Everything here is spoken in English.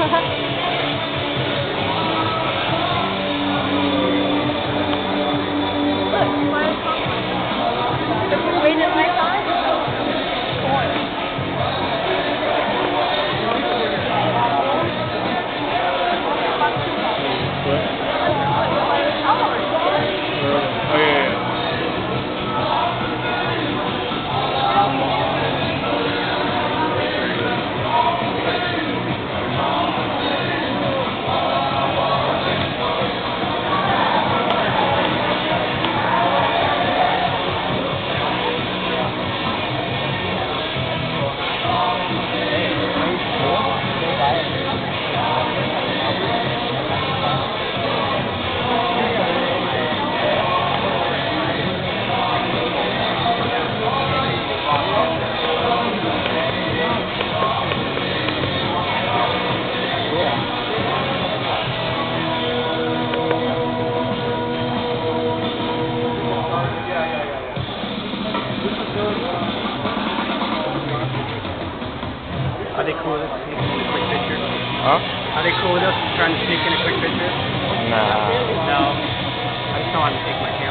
哈哈。Are they cool with us taking a quick picture? Huh? Are they cool with us trying to sneak in a quick picture? Nah. No. I just don't want to take my camera.